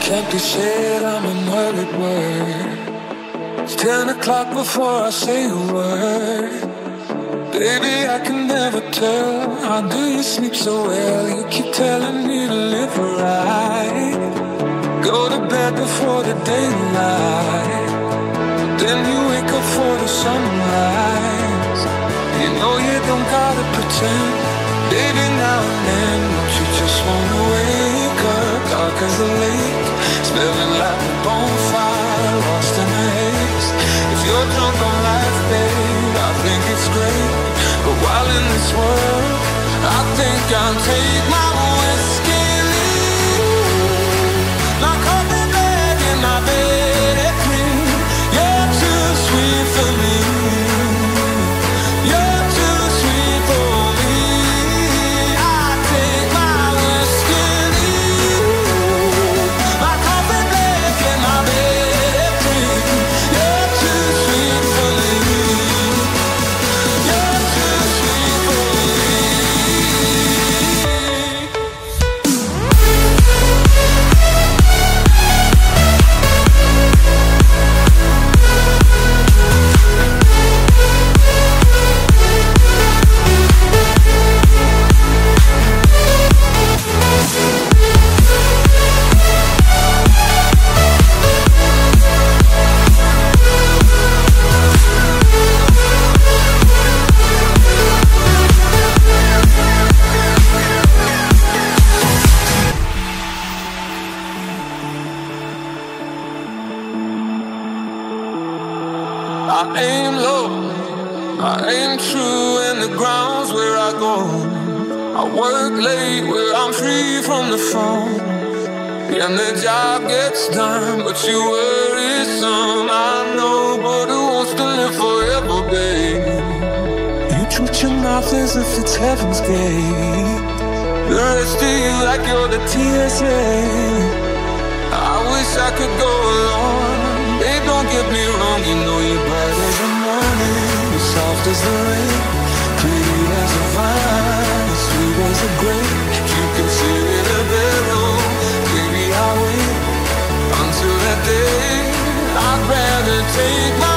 Can't be said I'm an early bird. It's ten o'clock before I say a word. Baby, I can never tell. How do you sleep so well? You keep telling me to live right. Go to bed before the daylight. Then you wake up for the sunrise. You know you don't gotta pretend. And then, don't you just wanna wake up dark as a lake? Smelling like a bonfire, lost in the haze. If you're drunk on life, babe, I think it's great. But while in this world, I think I'll take my whiskey. I aim low, I aim true in the grounds where I go. I work late where I'm free from the phone. And the job gets done, but you worry some. I know, but who wants to live forever, babe? You treat your mouth as if it's heaven's gate. The rest of you like you're the TSA. I wish I could go along. Babe, don't get me wrong, you know you're as the rain, pretty as a fire, sweet as a grape. You can sing in a barrel, baby. I wait until that day. I'd rather take my